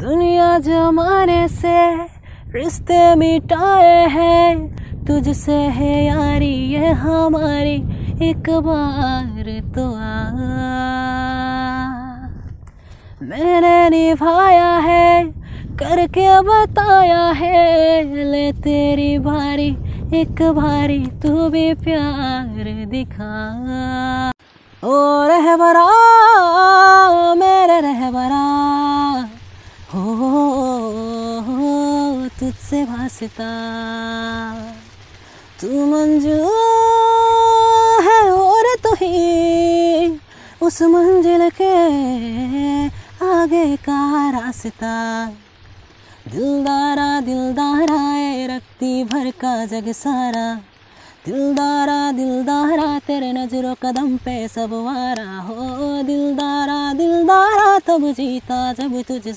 दुनिया जमाने से रिश्ते मिटाए हैं, तुझसे है यारी, ये हमारी एक बार तो आ। मैंने निभाया है, करके बताया है, ले तेरी भारी एक बारी तू भी प्यार दिखा। ओ रहबरा तुझसे वास्ता तू मंजू है और तू ही उस मंजिल के आगे का रास्ता दिलदारा दिलदारा है रक्ति भर का जग सारा दिलदारा दिलदारा तेरे नज़रों कदम पे सब वारा हो दिलदारा दिलदारा तब जीता जब तुझसे